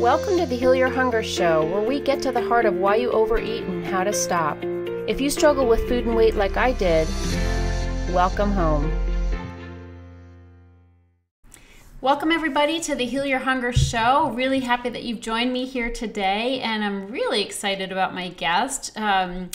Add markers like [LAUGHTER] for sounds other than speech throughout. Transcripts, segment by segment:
Welcome to the Heal Your Hunger Show, where we get to the heart of why you overeat and how to stop. If you struggle with food and weight like I did, welcome home. Welcome, everybody, to the Heal Your Hunger Show. Really happy that you've joined me here today, and I'm really excited about my guest. Um,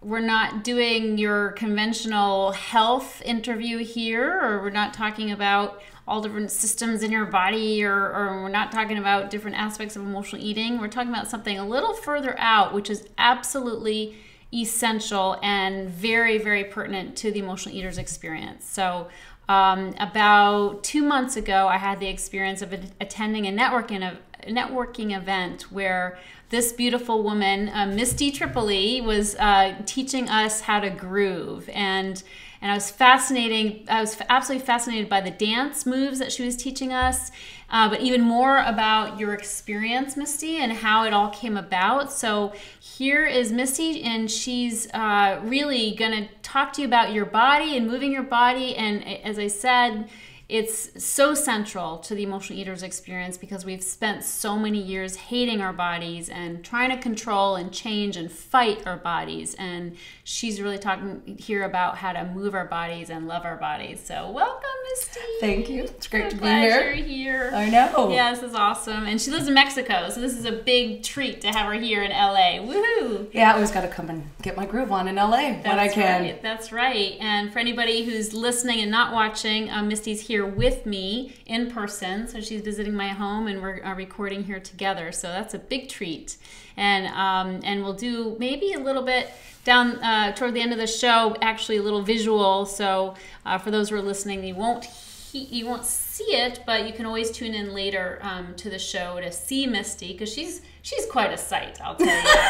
we're not doing your conventional health interview here, or we're not talking about all different systems in your body, or, or we're not talking about different aspects of emotional eating. We're talking about something a little further out, which is absolutely essential and very, very pertinent to the emotional eater's experience. So, um, about two months ago, I had the experience of attending a networking, a networking event where this beautiful woman, uh, Misty Tripoli, was uh, teaching us how to groove. And and I was fascinating. I was absolutely fascinated by the dance moves that she was teaching us, uh, but even more about your experience, Misty, and how it all came about. So here is Misty, and she's uh, really going to talk to you about your body and moving your body. And as I said, it's so central to the emotional eaters experience because we've spent so many years hating our bodies and trying to control and change and fight our bodies and she's really talking here about how to move our bodies and love our bodies so welcome misty thank you it's great to be here you're here i know yeah this is awesome and she lives in mexico so this is a big treat to have her here in la woohoo yeah i always got to come and get my groove on in la That's when i can right. That's right. And for anybody who's listening and not watching, uh, Misty's here with me in person. So she's visiting my home, and we're uh, recording here together. So that's a big treat. And um, and we'll do maybe a little bit down uh, toward the end of the show, actually a little visual. So uh, for those who are listening, you won't he, you won't see it, but you can always tune in later um, to the show to see Misty because she's she's quite a sight. I'll tell you,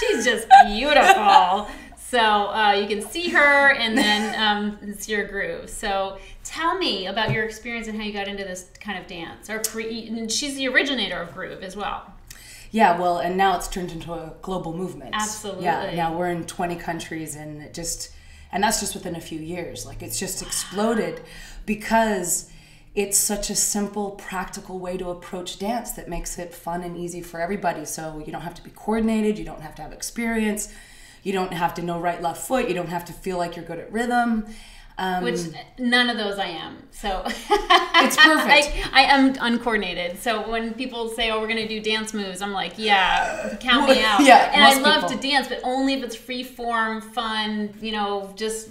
[LAUGHS] she's just beautiful. So uh, you can see her and then um, it's your groove. So tell me about your experience and how you got into this kind of dance. Or cre- and she's the originator of groove as well. Yeah well and now it's turned into a global movement. Absolutely. yeah now we're in 20 countries and it just and that's just within a few years. Like it's just exploded because it's such a simple practical way to approach dance that makes it fun and easy for everybody. So you don't have to be coordinated you don't have to have experience you don't have to know right left foot you don't have to feel like you're good at rhythm um, Which none of those I am. So It's perfect. [LAUGHS] I, I am uncoordinated. So when people say, "Oh, we're going to do dance moves," I'm like, "Yeah, count me [LAUGHS] out." Yeah, and I love people. to dance, but only if it's free form, fun. You know, just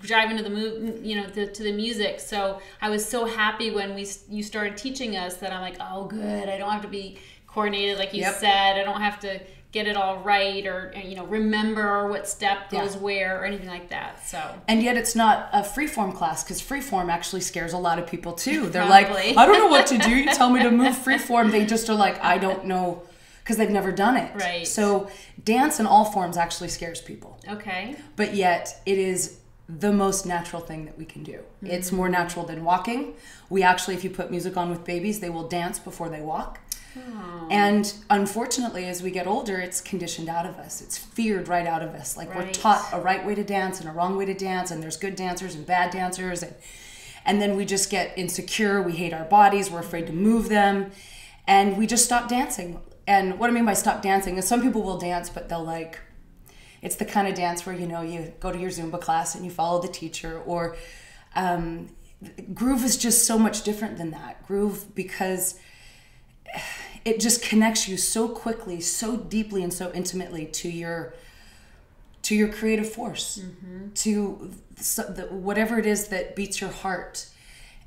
driving to the move. You know, to, to the music. So I was so happy when we you started teaching us that I'm like, "Oh, good. I don't have to be coordinated, like you Yep. said. I don't have to." Get it all right, or uh, you know, remember what step goes Yeah. where, or anything like that. So and yet it's not a freeform class because freeform actually scares a lot of people too. They're Probably. like, I don't know what to do. You [LAUGHS] tell me to move freeform. They just are like, I don't know because they've never done it. Right. So dance in all forms actually scares people, okay, but yet it is the most natural thing that we can do. It's mm. more natural than walking. We actually, if you put music on with babies, they will dance before they walk. And unfortunately, as we get older, it's conditioned out of us. It's feared right out of us. Like we're taught a right way to dance and a wrong way to dance, and there's good dancers and bad dancers, and and then we just get insecure. We hate our bodies. We're afraid to move them, and we just stop dancing. And what I mean by stop dancing is some people will dance, but they'll like. It's the kind of dance where you know you go to your Zumba class and you follow the teacher, or um, groove is just so much different than that. Groove because it just connects you so quickly, so deeply, and so intimately to your to your creative force, to so, the, whatever it is that beats your heart,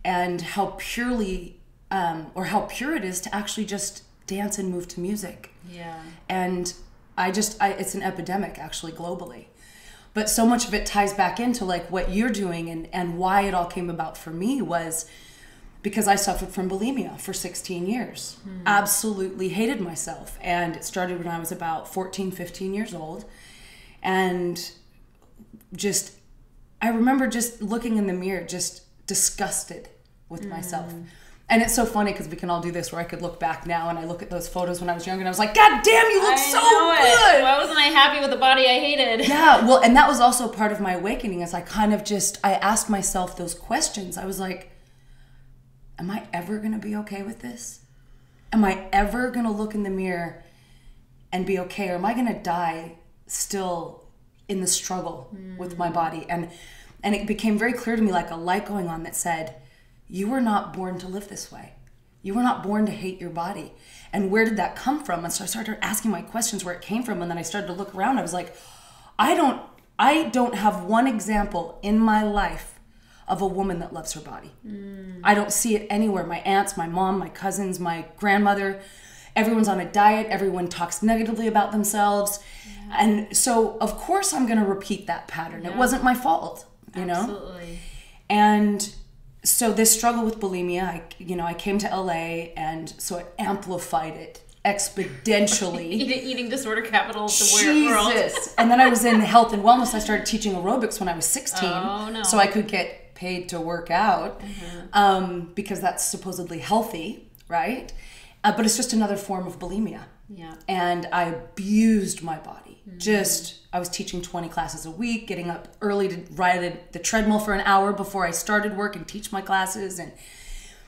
and how purely um, or how pure it is to actually just dance and move to music. Yeah, and i just I, it's an epidemic actually globally. But so much of it ties back into like what you're doing and and why it all came about for me was because i suffered from bulimia for 16 years hmm. absolutely hated myself and it started when i was about 14 15 years old and just i remember just looking in the mirror just disgusted with myself hmm. and it's so funny because we can all do this where I could look back now and I look at those photos when I was younger and I was like, God damn, you look I so it. good. Why wasn't I happy with the body I hated? Yeah, well, and that was also part of my awakening as I kind of just I asked myself those questions. I was like, am I ever going to be okay with this? am I ever going to look in the mirror and be okay? Or am I going to die still in the struggle with my body? And, and it became very clear to me, like a light going on that said, You were not born to live this way. You were not born to hate your body. And where did that come from? And so I started asking my questions where it came from. And then I started to look around. I was like, I don't, I don't have one example in my life of a woman that loves her body. I don't see it anywhere. My aunts, my mom, my cousins, my grandmother, everyone's on a diet, everyone talks negatively about themselves. And so, of course, I'm going to repeat that pattern. It wasn't my fault, you know? Absolutely. And so this struggle with bulimia, I, you know, I came to LA and so it amplified it exponentially. [LAUGHS] Eating, eating disorder capital of the weird world. Jesus. and then I was in health and wellness. I started teaching aerobics when I was 16. Oh, no. So I could get paid to work out um, because that's supposedly healthy, right? Uh, but it's just another form of bulimia. Yeah. And I abused my body. Just, I was teaching 20 classes a week, getting up early to ride the treadmill for an hour before I started work and teach my classes. And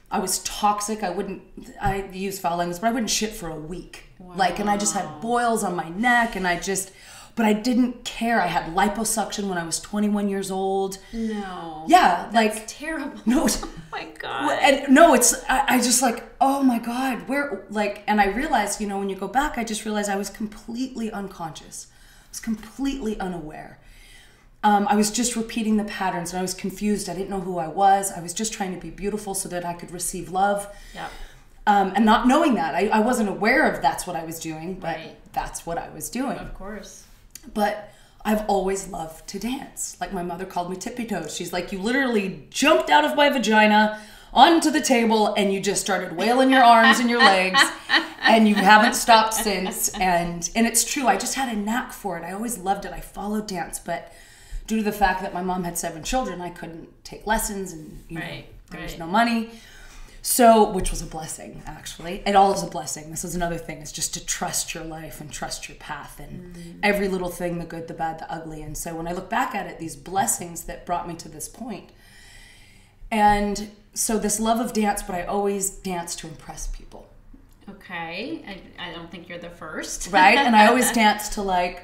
I was toxic. I wouldn't, I use foul language, but I wouldn't shit for a week. Like, and I just had boils on my neck and I just, but I didn't care. I had liposuction when I was 21 years old. No. Yeah, like, terrible. no, [LAUGHS] Oh my god. and no, it's I, I just like oh my god, where like, and I realized you know when you go back, I just realized I was completely unconscious, I was completely unaware. Um, I was just repeating the patterns, and I was confused. I didn't know who I was. I was just trying to be beautiful so that I could receive love, Yeah. um, and not knowing that I, I wasn't aware of that's what I was doing, but Right. that's what I was doing Of course. But I've always loved to dance. Like my mother called me tippy toes. She's like, you literally jumped out of my vagina onto the table and you just started wailing your arms and your legs [LAUGHS] and you haven't stopped since. And and it's true. I just had a knack for it. I always loved it. I followed dance, but due to the fact that my mom had seven children, I couldn't take lessons and you know, Right, there was no money. So, which was a blessing, actually. It all is a blessing. This is another thing, is just to trust your life and trust your path and mm. every little thing the good, the bad, the ugly. And so, when I look back at it, these blessings that brought me to this point. And so, this love of dance, but I always dance to impress people, Okay. I, I don't think you're the first. right? and I always [LAUGHS] dance to like,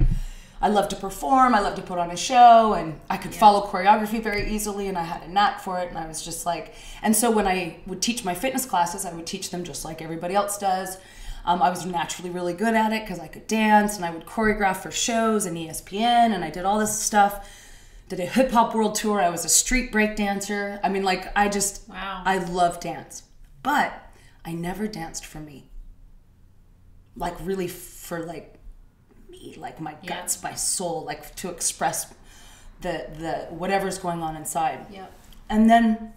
I love to perform, I love to put on a show, and I could follow choreography very easily, and I had a knack for it. And I was just like, and so when I would teach my fitness classes, I would teach them just like everybody else does. Um, I was naturally really good at it because I could dance, and I would choreograph for shows and ESPN, and I did all this stuff. Did a hip hop world tour. I was a street break dancer. I mean, like, I just, Wow. I love dance, but I never danced for me. Like, really, for like me, like my Yeah. guts, my soul, like to express the the whatever's going on inside. Yeah. And then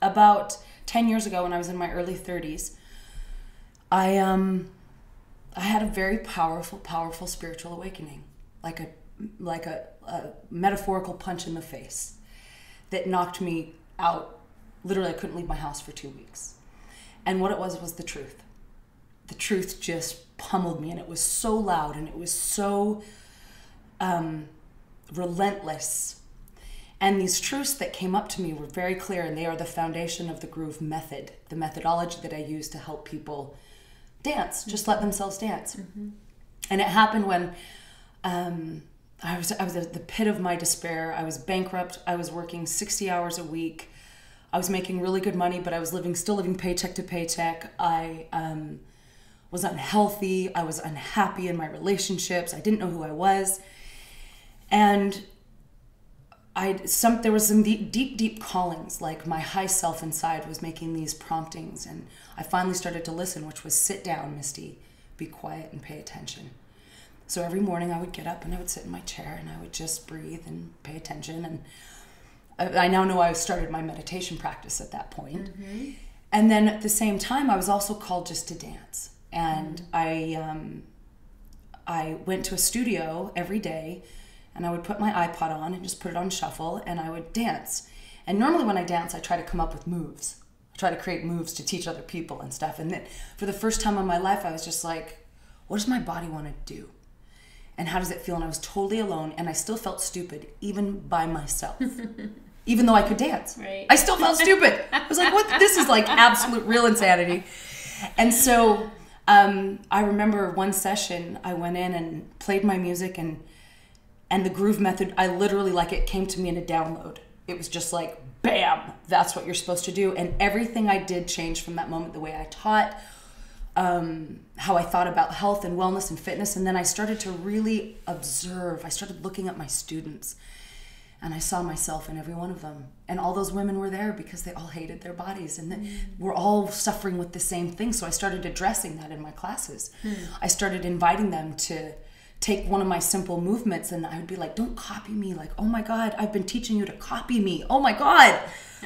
about 10 years ago when I was in my early 30s, I um I had a very powerful powerful spiritual awakening. Like a like a, a metaphorical punch in the face that knocked me out. Literally I couldn't leave my house for 2 weeks. And what it was was the truth. The truth just pummeled me and it was so loud and it was so um relentless and these truths that came up to me were very clear, and they are the foundation of the groove method, the methodology that I use to help people dance, just let themselves dance. And it happened when um, I was I was at the pit of my despair. I was bankrupt. I was working sixty hours a week. I was making really good money, but I was living still living paycheck to paycheck. I um, was unhealthy. I was unhappy in my relationships. I didn't know who I was, and I some there was some deep, deep deep callings like my high self inside was making these promptings and I finally started to listen which was sit down Misty be quiet and pay attention so every morning I would get up and I would sit in my chair and I would just breathe and pay attention and I, I now know I started my meditation practice at that point. point and then at the same time I was also called just to dance and I um, I went to a studio every day and I would put my iPod on and just put it on shuffle and I would dance. And normally when I dance, I try to come up with moves. I try to create moves to teach other people and stuff. And then for the first time in my life, I was just like, what does my body want to do? And how does it feel? And I was totally alone and I still felt stupid, even by myself. [LAUGHS] even though I could dance. Right. I still felt stupid. I was like, what? This is like [LAUGHS] absolute real insanity. And so Um, I remember one session I went in and played my music and and the groove method I literally like it came to me in a download. It was just like bam, that's what you're supposed to do and everything I did changed from that moment the way I taught um, how I thought about health and wellness and fitness and then I started to really observe. I started looking at my students and I saw myself in every one of them. And all those women were there because they all hated their bodies and mm. we're all suffering with the same thing. So I started addressing that in my classes. Mm. I started inviting them to take one of my simple movements and I would be like, don't copy me. Like, oh my God, I've been teaching you to copy me. Oh my God.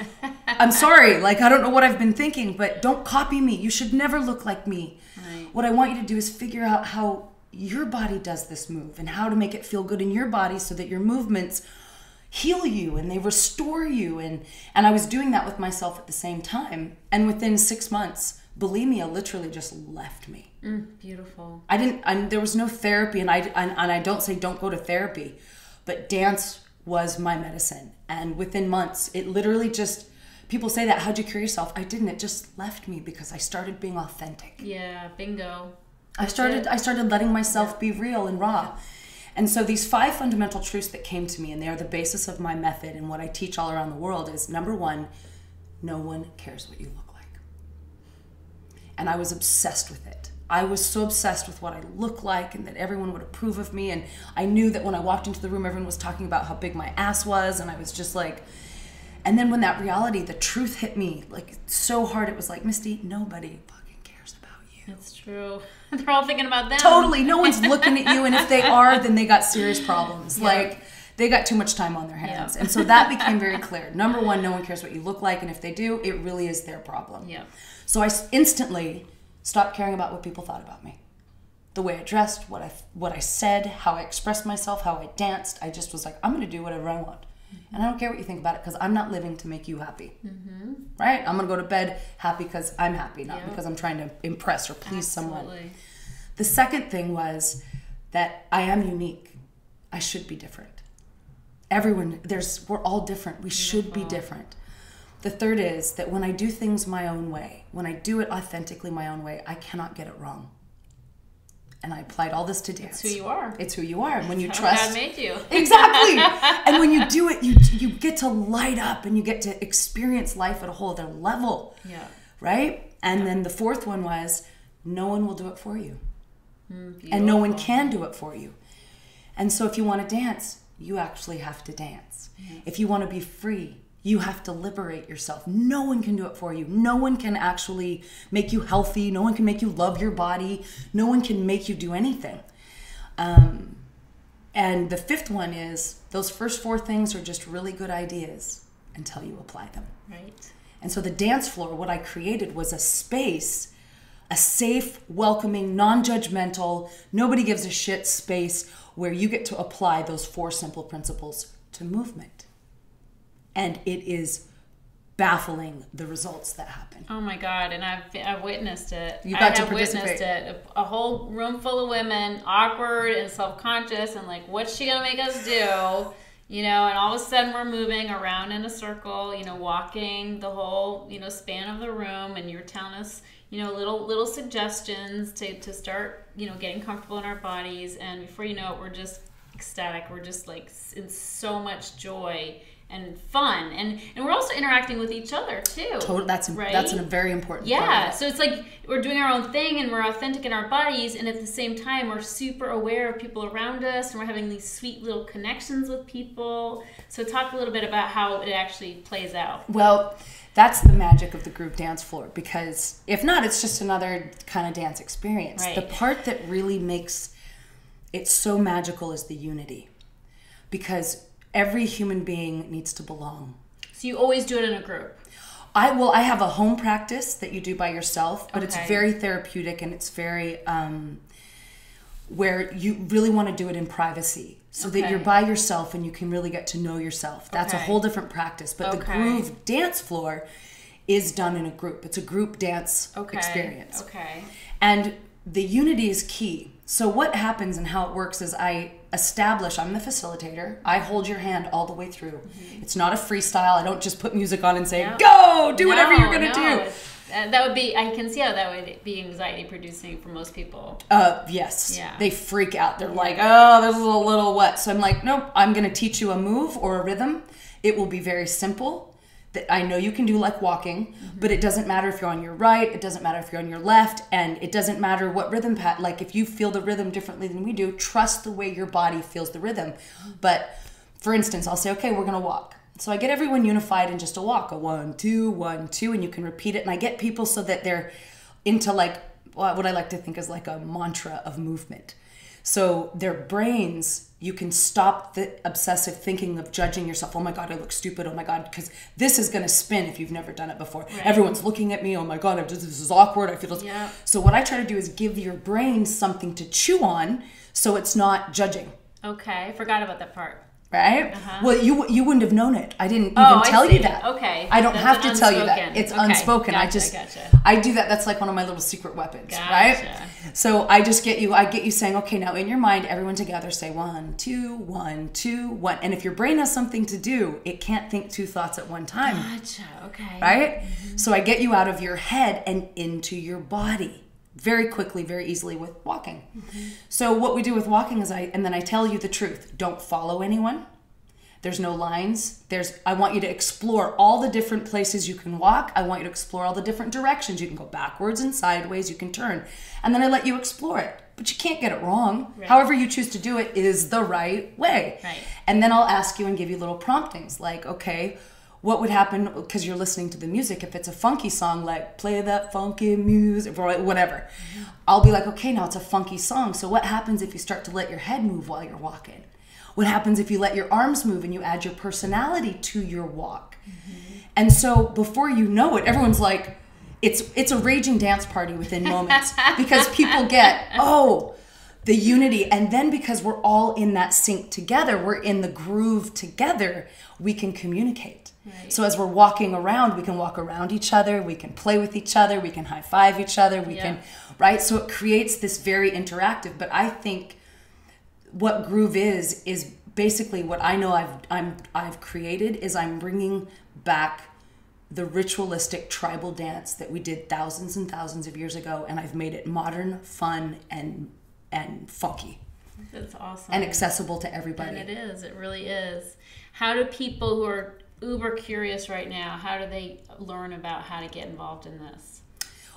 [LAUGHS] I'm sorry. Like, I don't know what I've been thinking, but don't copy me. You should never look like me. Right. What I want you to do is figure out how your body does this move and how to make it feel good in your body so that your movements heal you and they restore you. And and I was doing that with myself at the same time. And within 6 months bulimia literally just left me. Mm, beautiful. I didn't I, there was no therapy and I and, and I don't say don't go to therapy but dance was my medicine. And within months it literally just people say that how'd you cure yourself? I didn't. It just left me because I started being authentic. Yeah bingo. I started I started letting myself yeah. be real and raw. yeah and so these five fundamental truths that came to me, and they are the basis of my method and what I teach all around the world, is number one, no one cares what you look like. And I was obsessed with it. I was so obsessed with what I look like and that everyone would approve of me. And I knew that when I walked into the room, everyone was talking about how big my ass was. And I was just like, and then when that reality, the truth hit me like so hard, it was like, Misty, nobody fucking cares about you. That's true. [LAUGHS] They're all thinking about them. Totally. No one's [LAUGHS] looking at you. And if they are, then they got serious problems. Yeah. Like, they got too much time on their hands. And so that [LAUGHS] became very clear. Number one, no one cares what you look like. And if they do, it really is their problem. Yeah. So I instantly stopped caring about what people thought about me. The way I dressed, what I what I said, how I expressed myself, how I danced. I just was like, I'm going to do whatever I want. And I don't care what you think about it because I'm not living to make you happy. Mm-hmm. Right? I'm going to go to bed happy because I'm happy, not yep. because I'm trying to impress or please Absolutely. someone. The second thing was that I am unique. I should be different. Everyone, there's, we're all different. We should be different. The third is that when I do things my own way, when I do it authentically my own way, I cannot get it wrong. And I applied all this to dance. It's who you are. It's who you are. And when you [LAUGHS] trust God made you. [LAUGHS] exactly. and when you do it, you you get to light up and you get to experience life at a whole other level. Yeah. Right? And yeah. then the fourth one was no one will do it for you. Mm, and no one can do it for you. And so if you want to dance, you actually have to dance. Mm-hmm. If you want to be free, you have to liberate yourself. No one can do it for you. No one can actually make you healthy. No one can make you love your body. No one can make you do anything. Um, and the fifth one is those first four things are just really good ideas until you apply them. Right. And so the dance floor, what I created was a space a safe, welcoming, non judgmental, nobody gives a shit space where you get to apply those four simple principles to movement. And it is baffling the results that happen. Oh my God. And I've, I've witnessed it. You got I have witnessed it. A, whole room full of women, awkward and self conscious, and like, what's she going to make us do? You know, and all of a sudden we're moving around in a circle, you know, walking the whole, you know, span of the room, and you're telling us, you know, little little suggestions to, to start, you know, getting comfortable in our bodies. And before you know it, we're just ecstatic. We're just like in so much joy and fun. And and we're also interacting with each other too. Totally that's right? that's a very important yeah so it's like we're doing our own thing and we're authentic in our bodies and at the same time we're super aware of people around us and we're having these sweet little connections with people. So talk a little bit about how it actually plays out. Well that's the magic of the group dance floor because if not it's just another kind of dance experience. Right. the part that really makes it so magical is the unity. Because every human being needs to belong so you always do it in a group I well, I have a home practice that you do by yourself, but okay. it's very therapeutic and it's very um, where you really want to do it in privacy so okay. that you're by yourself and you can really get to know yourself. That's okay. a whole different practice. But the groove dance floor is done in a group. It's a group dance experience. Okay. And the unity is key. So what happens and how it works is I establish I'm the facilitator. I hold your hand all the way through. Mm-hmm. It's not a freestyle. I don't just put music on and say, no. "Go, do no, whatever you're going to no. do." Uh, that would be. I can see how that would be anxiety producing for most people. Uh, yes. Yeah. They freak out. They're like, oh, this is a little wet. So I'm like, nope, I'm going to teach you a move or a rhythm. It will be very simple I know you can do like walking, but it doesn't matter if you're on your right, it doesn't matter if you're on your left, and it doesn't matter what rhythm pat. Like if you feel the rhythm differently than we do, trust the way your body feels the rhythm. But for instance, I'll say, okay, we're to walk. So I get everyone unified in just a walk, a one, two, one, two, and you can repeat it. And I get people so that they're into like what I like to think is like a mantra of movement. So their brains, you can stop the obsessive thinking of judging yourself. Oh my God, I look stupid. Oh my God, because this is going to spin if you've never done it before. Everyone's looking at me. Oh my God, I'm just, this is awkward. I feel. Yeah. So what I try to do is give your brain something to chew on so it's not judging. Okay, I forgot about that part. Right? Well, you you wouldn't have known it. I didn't even Uh-huh. Oh, tell you that. Okay. I don't That's have to tell you that. It's Okay, unspoken. I just gotcha. I do that. That's like one of my little secret weapons, right? So I just get you. I get you saying, okay, now in your mind, everyone together say one, two, one, two, one. And if your brain has something to do, it can't think two thoughts at one time Gotcha. Okay. right? So I get you out of your head and into your body very quickly, very easily with walking. So what we do with walking is I and then I tell you the truth. Don't follow anyone. There's no lines. There's I want you to explore all the different places you can walk. I want you to explore all the different directions. You can go backwards and sideways, you can turn. And then I let you explore it. But you can't get it wrong. However you choose to do it is the right way. Right. And then I'll ask you and give you little promptings like, okay, what would happen because you're listening to the music if it's a funky song like play that funky music or whatever. I'll be like okay now it's a funky song so what happens if you start to let your head move while you're walking? What happens if you let your arms move and you add your personality to your walk? Mm-hmm. And so before you know it everyone's like it's it's a raging dance party within [LAUGHS] moments because people get oh the unity and then because we're all in that sync together we're in the groove together we can communicate so as we're walking around we can walk around each other we can play with each other we can high five each other we can right so it creates this very interactive but i think what groove is is basically what i know i've i'm i've created is i'm bringing back the ritualistic tribal dance that we did thousands and thousands of years ago and i've made it modern fun and and funky That's awesome. and accessible to everybody And it is. It really is. How do people who are uber curious right now? How do they learn about how to get involved in this?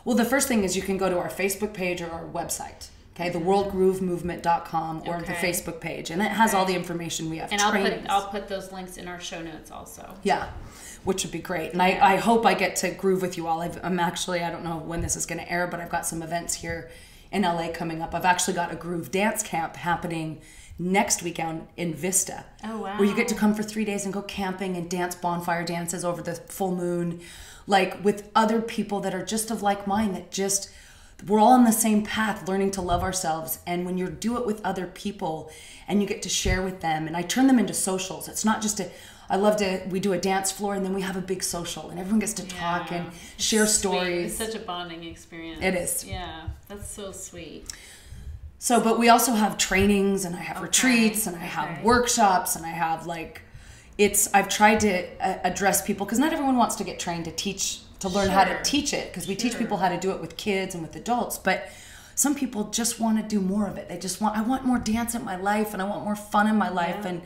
well the first thing is you can go to our facebook page or our website okay the worldgroovemovement.com or the facebook page and it has all the information we have And I'll trainings. put I'll put those links in our show notes also. Yeah, which would be great. And I, I hope I get to groove with you all. I've, I'm actually, I don't know when this is going to air, but I've got some events here in LA coming up. I've actually got a groove dance camp happening next weekend in Vista. Oh, wow. Where you get to come for three days and go camping and dance bonfire dances over the full moon, like with other people that are just of like mind that just we're all on the same path learning to love ourselves and when you do it with other people and you get to share with them and i turn them into socials it's not just a i love to we do a dance floor and then we have a big social and everyone gets to talk and share It's sweet. stories It's such a bonding experience. It is. Yeah, that's so sweet. So but we also have trainings and i have retreats and i have okay. workshops and i have like it's i've tried to uh, address people because not everyone wants to get trained to teach to learn how to teach it because we teach people how to do it with kids and with adults but some people just want to do more of it they just want i want more dance in my life and i want more fun in my life Yeah. and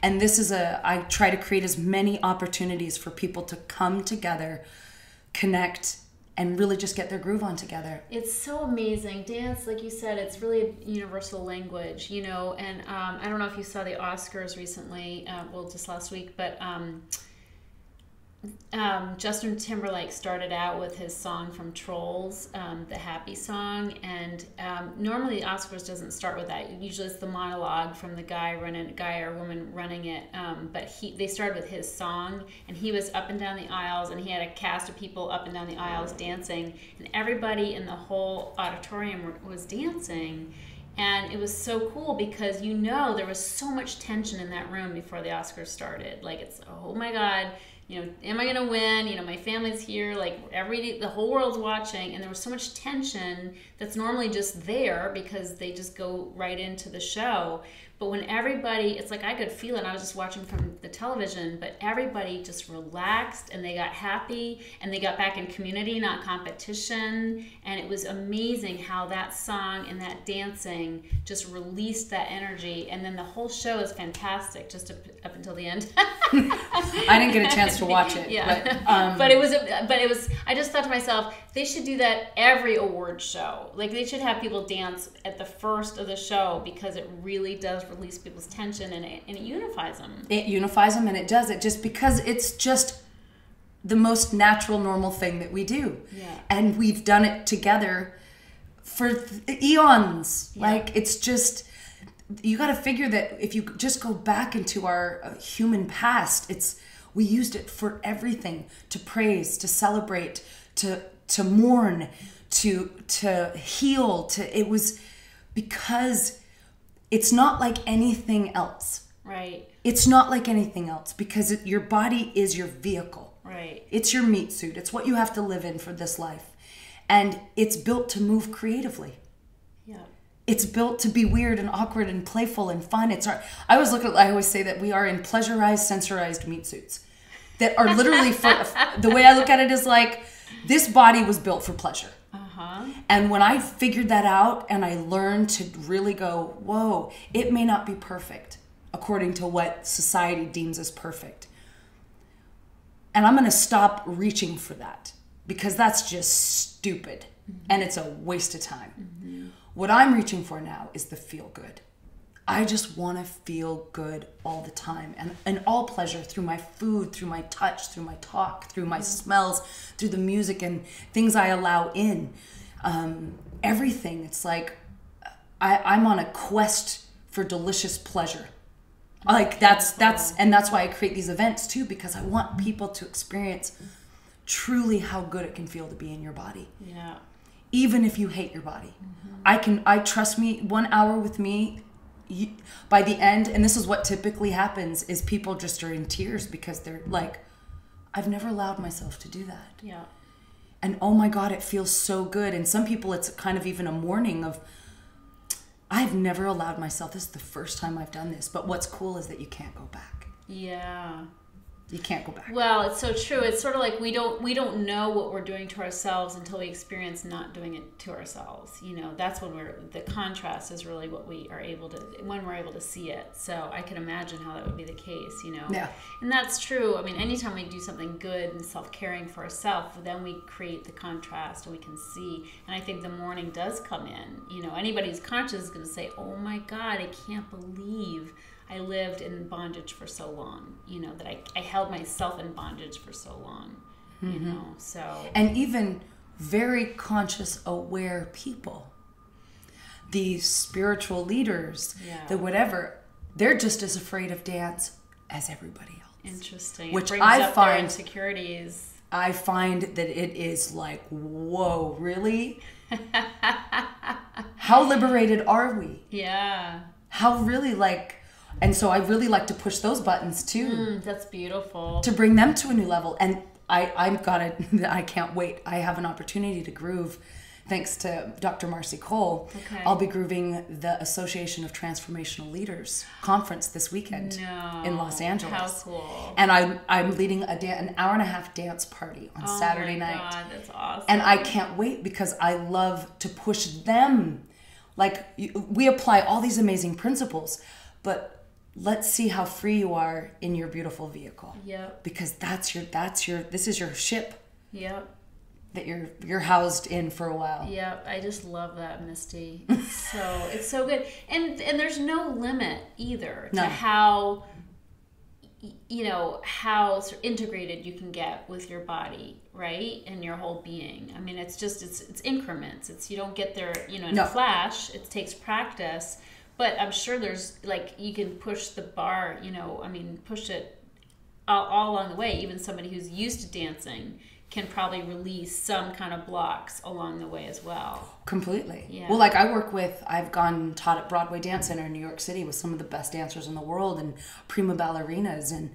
and this is a i try to create as many opportunities for people to come together connect and really just get their groove on together It's so amazing. Dance, like you said, it's really a universal language, you know. And um, I don't know if you saw the Oscars recently, uh, well, just last week, but um, um, Justin Timberlake started out with his song from Trolls, um, the Happy Song, and um, normally the Oscars doesn't start with that. Usually it's the monologue from the guy running, guy or woman running it. Um, but he, they started with his song, and he was up and down the aisles, and he had a cast of people up and down the aisles dancing, and everybody in the whole auditorium was dancing. And it was so cool because you know there was so much tension in that room before the Oscars started. Like it's oh my god, you know, am I gonna win? You know, my family's here, like every the whole world's watching, and there was so much tension that's normally just there because they just go right into the show. But when everybody, it's like I could feel it. I was just watching from the television, but everybody just relaxed and they got happy and they got back in community, not competition. And it was amazing how that song and that dancing just released that energy. And then the whole show is fantastic, just up, up until the end. [LAUGHS] I didn't get a chance to watch it. Yeah, But, [LAUGHS] um, but it was, but it was. I just thought to myself, they should do that every award show. Like they should have people dance at the first of the show because it really does release people's tension and it, and it unifies them. it unifies them and it does. It just because it's just the most natural normal thing that we do. Yeah. and we've done it together for th- eons. Like it's just you got to figure that if you just go back into our uh, human past it's we used it for everything. To praise to celebrate to to mourn to to heal to it was because it's not like anything else Right, it's not like anything else because it, your body is your vehicle. right, It's your meat suit. It's what you have to live in for this life. And it's built to move creatively. yeah, It's built to be weird and awkward and playful and fun. It's our, I always look at I always say that we are in pleasurized, sensorized meat suits that are literally for [LAUGHS] the way I look at it is like this body was built for pleasure. Uh huh, And when I figured that out and I learned to really go, whoa, it may not be perfect according to what society deems as perfect. And I'm going to stop reaching for that because that's just stupid and it's a waste of time. What I'm reaching for now is the feel good. I just want to feel good all the time and, and all pleasure through my food, through my touch, through my talk, through my smells, through the music and things I allow in. Um, everything. It's like I, I'm on a quest for delicious pleasure. Like that's that's and that's why I create these events too because I want people to experience truly how good it can feel to be in your body yeah, even if you hate your body. I can, I trust me, one hour with me, by the end, and this is what typically happens, is people just are in tears because they're like, I've never allowed myself to do that. yeah, And oh my God, it feels so good. And some people, it's kind of even a mourning of, I've never allowed myself, this is the first time I've done this. But what's cool is that you can't go back. yeah. You can't go back. Well, it's so true. It's sort of like we don't we don't know what we're doing to ourselves until we experience not doing it to ourselves. You know, that's when we're the contrast is really what we are able to when we're able to see it. So I can imagine how that would be the case. You know, Yeah. and that's true. I mean, anytime we do something good and self caring for ourselves, then we create the contrast and we can see. And I think the morning does come in. You know, anybody who's conscious is going to say, "Oh my God, I can't believe." I lived in bondage for so long, you know, that I, I held myself in bondage for so long, you mm-hmm. know, so. and even very conscious aware people the spiritual leaders Yeah. the whatever they're just as afraid of dance as everybody else Interesting. Which I find- insecurities. i find that it is like whoa really [LAUGHS] how liberated are we Yeah. how really like and so i really like to push those buttons too Mm, that's beautiful. to bring them to a new level. And I, I've got it. I can't wait. I have an opportunity to groove, thanks to Dr. Marcy Cole. Okay. I'll be grooving the Association of Transformational Leaders conference this weekend No. in Los Angeles. How cool. And I'm I'm leading a an hour and a half dance party on Oh Saturday my night. God, that's awesome. And I can't wait because I love to push them. Like we apply all these amazing principles, but let's see how free you are in your beautiful vehicle Yep. because that's your that's your this is your ship Yep. that you're you're housed in for a while. Yep, I just love that, Misty. It's [LAUGHS] so it's so good, and and there's no limit either to how you know how sort of integrated you can get with your body, right, and your whole being. I mean, it's just it's it's increments. It's you don't get there, you know, in No. a flash. It takes practice, but I'm sure there's like you can push the bar. You know, I mean, push it all, all along the way. Even somebody who's used to dancing can probably release some kind of blocks along the way as well. Completely. Yeah. Well, like I work with, I've gone taught at Broadway Dance Center in New York City with some of the best dancers in the world and prima ballerinas, and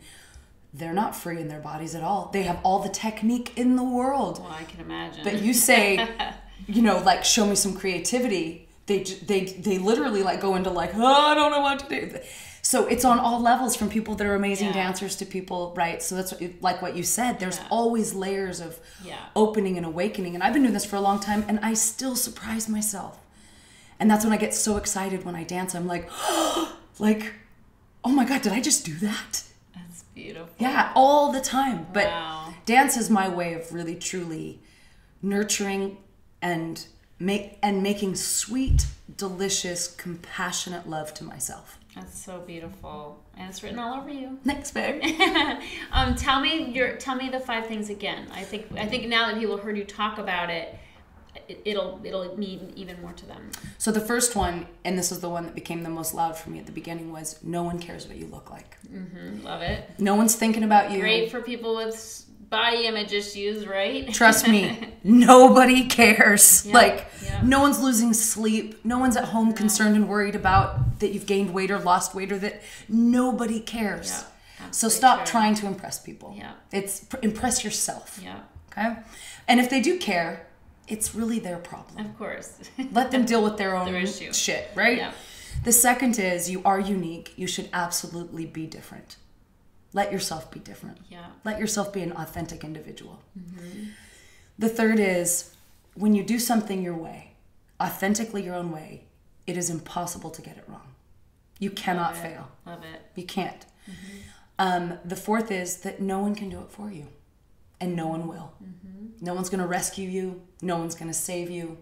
they're not free in their bodies at all. They have all the technique in the world. Well, I can imagine. But you say, [LAUGHS] you know, like show me some creativity. They they they literally like go into like oh, I don't know what to do. So it's on all levels from people that are amazing Yeah. dancers to people, right? So that's what, like what you said. There's always layers of Yeah. opening and awakening, and I've been doing this for a long time, and I still surprise myself. And that's when I get so excited when I dance. I'm like, [GASPS] like, oh my god, did I just do that? That's beautiful. Yeah, all the time. But Wow. dance is my way of really truly nurturing and make and making sweet, delicious, compassionate love to myself. That's so beautiful, and it's written all over you. Next, babe. [LAUGHS] um, tell me your tell me the five things again. I think I think now that people heard you talk about it, it it'll it'll mean even more to them. So the first one, and this is the one that became the most loud for me at the beginning, was no one cares what you look like. Mm-hmm, Love it. No one's thinking about you. Great for people with body image issues, right? Trust me, [LAUGHS] nobody cares. like, yeah. no one's losing sleep. No one's at home concerned and worried about that you've gained weight or lost weight or that nobody cares. Yeah, so stop true. trying to impress people. Yeah. It's pr- impress yourself. yeah, Okay? And if they do care, it's really their problem. of course. [LAUGHS] Let them deal with their own Their issue. shit, right? Yeah. The second is you are unique. You should absolutely be different. Let yourself be different. yeah, Let yourself be an authentic individual. Mm-hmm. The third is when you do something your way, authentically your own way, it is impossible to get it wrong. You cannot fail. love it. You can't. Mm-hmm. Um, the fourth is that no one can do it for you, and no one will. Mm-hmm. No one's going to rescue you. No one's going to save you.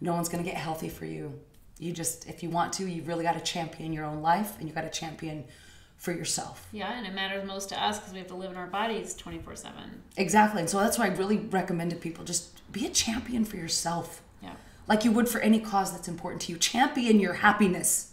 No one's going to get healthy for you. You just, if you want to, you really got to champion your own life, and you got to champion for yourself. Yeah, and it matters most to us because we have to live in our bodies twenty four seven. Exactly. And so that's why I really recommend to people just be a champion for yourself. Yeah, Like you would for any cause that's important to you. Champion your happiness.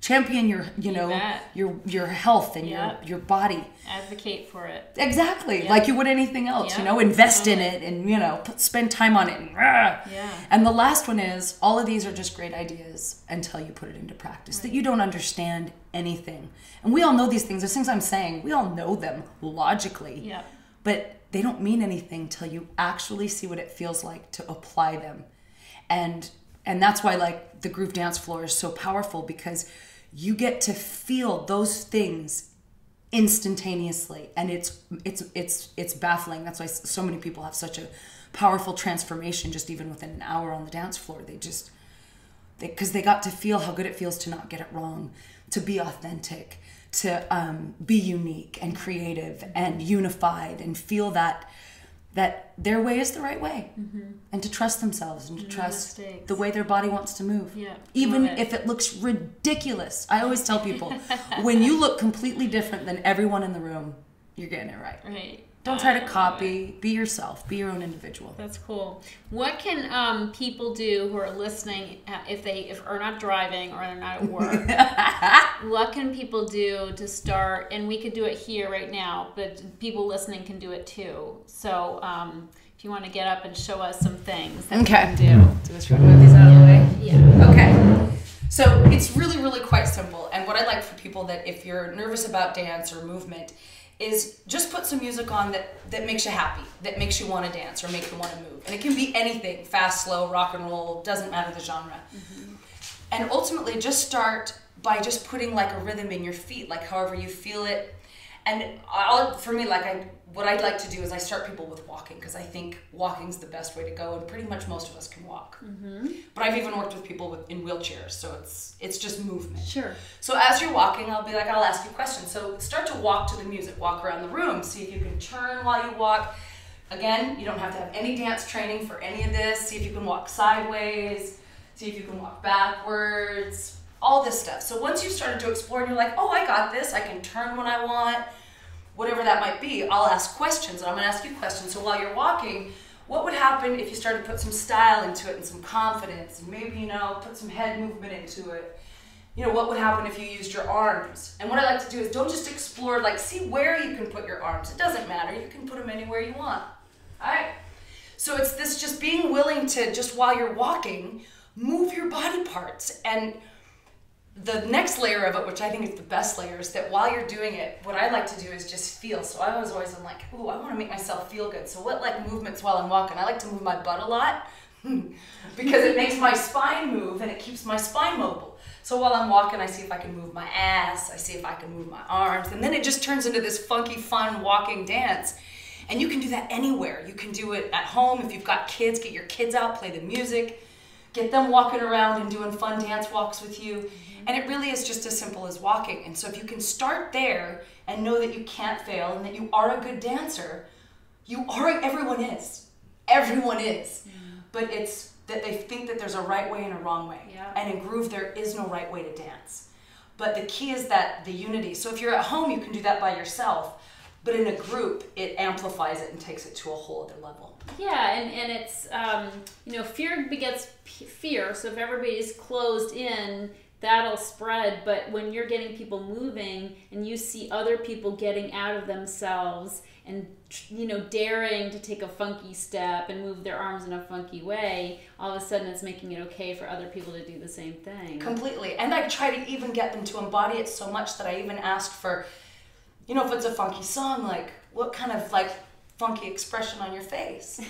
Champion your, you know, bet. your your health and Yeah. your your body. advocate for it. Exactly. Like you would anything else, Yeah. you know, invest in it and, you know, put, spend time on it. And. Yeah. and the last one is all of these are just great ideas until you put it into practice, that you don't understand anything. And we all know these things. Those things I'm saying, we all know them logically. Yeah. But they don't mean anything till you actually see what it feels like to apply them. And and that's why like the groove dance floor is so powerful because you get to feel those things instantaneously. And it's it's it's it's baffling. That's why so many people have such a powerful transformation just even within an hour on the dance floor. They just they because they, got to feel how good it feels to not get it wrong, to be authentic, to um, be unique and creative and unified, and feel that that their way is the right way, mm-hmm. and to trust themselves and to mm, trust mistakes. the way their body wants to move, Yeah, even it. if it looks ridiculous. I always tell people, [LAUGHS] when you look completely different than everyone in the room, you're getting it right. Right. Don't try to copy. Be yourself. Be your own individual. That's cool. What can um, people do who are listening uh, if they if are not driving or they're not at work? [LAUGHS] what can people do to start? And we could do it here right now, but people listening can do it too. So um, if you want to get up and show us some things that Okay. we can do. So let's try move these out of the way. Yeah. Okay. So it's really, really quite simple. And what I like for people that if you're nervous about dance or movement, is just put some music on that that makes you happy, that makes you want to dance or make you want to move. And it can be anything, fast, slow, rock and roll, doesn't matter the genre. Mm-hmm. And ultimately just start by just putting like a rhythm in your feet, like however you feel it. And I'll, for me, like I, what I'd like to do is I start people with walking because I think walking's the best way to go, and pretty much most of us can walk. Mm-hmm. But I've even worked with people with, in wheelchairs, so it's it's just movement. Sure. So as you're walking, I'll be like, I'll ask you questions. So start to walk to the music, walk around the room, see if you can turn while you walk. Again, you don't have to have any dance training for any of this. See if you can walk sideways, see if you can walk backwards, all this stuff. So once you've started to explore and you're like, oh, I got this, I can turn when I want, whatever that might be, I'll ask questions and I'm gonna ask you questions. So while you're walking, what would happen if you started to put some style into it and some confidence and maybe, you know, put some head movement into it? you know, what would happen if you used your arms? And what I like to do is don't just explore, like, see where you can put your arms. It doesn't matter. You can put them anywhere you want. All right? So it's this just being willing to, just while you're walking, move your body parts. And the next layer of it, which I think is the best layer, is that while you're doing it, what I like to do is just feel. So I was always I'm like, ooh, I want to make myself feel good. So what like movements while I'm walking? I like to move my butt a lot. [LAUGHS] because it makes my spine move and it keeps my spine mobile. So while I'm walking, I see if I can move my ass, I see if I can move my arms, and then it just turns into this funky, fun walking dance. And you can do that anywhere. You can do it at home if you've got kids, get your kids out, play the music, get them walking around and doing fun dance walks with you. And it really is just as simple as walking. And so if you can start there and know that you can't fail and that you are a good dancer, you are, everyone is. Everyone is. But it's that they think that there's a right way and a wrong way. Yeah. And in groove, there is no right way to dance. But the key is that the unity. So if you're at home, you can do that by yourself. But in a group, it amplifies it and takes it to a whole other level. Yeah, and, and it's, um, you know, fear begets p- fear. So if everybody's closed in, that'll spread. But when you're getting people moving and you see other people getting out of themselves and, you know, daring to take a funky step and move their arms in a funky way, all of a sudden it's making it okay for other people to do the same thing. Completely. And I try to even get them to embody it so much that I even ask for, you know, if it's a funky song, like what kind of like funky expression on your face?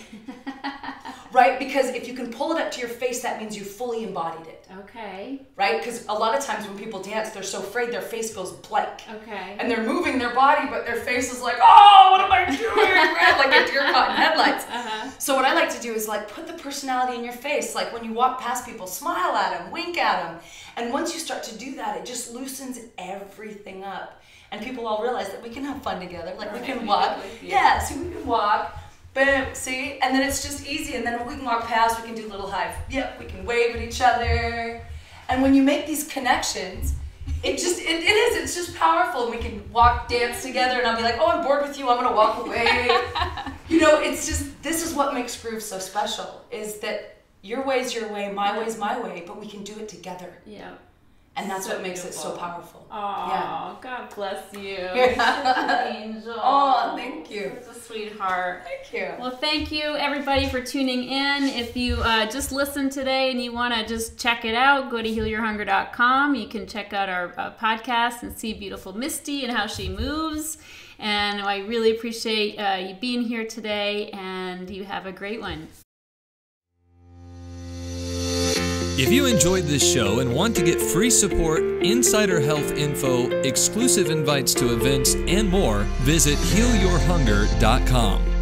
[LAUGHS] right? Because if you can pull it up to your face, that means you fully embodied it. Okay, Right? Because a lot of times when people dance, they're so afraid their face goes blank. okay. And they're moving their body, but their face is like, oh, what am I doing? Like a deer caught in [LAUGHS] headlights. Uh-huh. So what I like to do is like put the personality in your face. Like when you walk past people, smile at them, wink at them. And once you start to do that, it just loosens everything up. And people all realize that we can have fun together. Like we Right, can we walk. can, yeah. Yeah, see, we can walk. Boom, see? And then it's just easy. And then we can walk past, we can do little high. Yep, we can wave at each other. And when you make these connections, it just it, it is it's just powerful and we can walk dance together and i'll be like oh i'm bored with you i'm gonna walk away [LAUGHS] you know it's just this is what makes groove so special is that your way's your way my way's my way but we can do it together Yeah. And that's So what makes it so powerful Oh, Yeah. God bless you. [LAUGHS] Yeah. Such an angel. Oh, thank you. [LAUGHS] Such a sweetheart. thank you Well, thank you everybody for tuning in. If you uh, just listened today and you want to just check it out, go to healyourhunger.com. You can check out our uh, podcast and see beautiful Misty and how she moves. And I really appreciate uh, you being here today, and you have a great one. If you enjoyed this show and want to get free support, insider health info, exclusive invites to events, and more, visit healyourhunger.com.